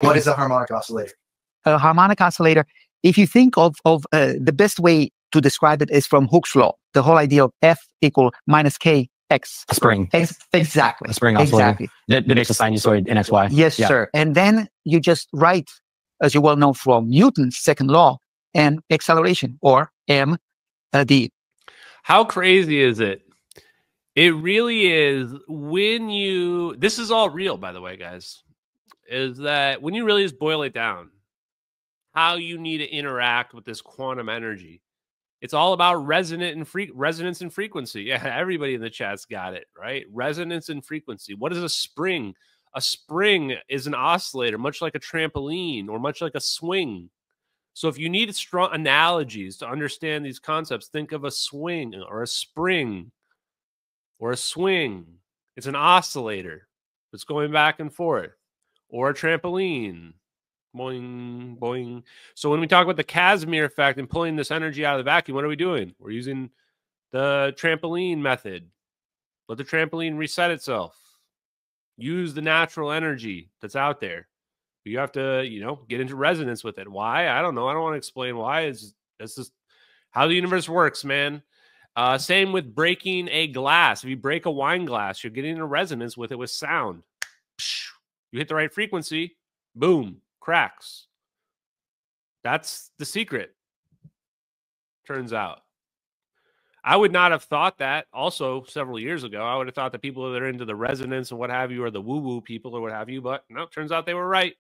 What is a harmonic oscillator? A harmonic oscillator, if you think of, of uh, the best way to describe it is from Hooke's law, the whole idea of F equal minus K X. A spring. Ex- exactly. A spring oscillator. Exactly. That, that makes a sinusoid in XY. Yes, Yeah. sir. And then you just write, as you well know from Newton's second law, m acceleration or m uh. How crazy is it? It really is when you this is all real by the way guys is that when you really just boil it down how you need to interact with this quantum energy it's all about resonant and resonance and frequency. Yeah everybody in the chat's got it right? Resonance and frequency. What is a spring? A spring is an oscillator much like a trampoline or much like a swing. So if you need strong analogies to understand these concepts think of a swing or a spring or a swing. It's an oscillator. It's going back and forth, or a trampoline. Boing, boing. So when we talk about the Casimir effect and pulling this energy out of the vacuum, what are we doing? We're using the trampoline method. Let the trampoline reset itself. Use the natural energy that's out there. You have to, you know, get into resonance with it. Why? I don't know. I don't want to explain why. It's that's just how the universe works, man. Uh, same with breaking a glass. If you break a wine glass, you're getting a resonance with it with sound. You hit the right frequency, boom, cracks. That's the secret. Turns out. I would not have thought that also several years ago. I would have thought that people that are into the resonance and what have you are the woo woo people or what have you. But no, turns out they were right.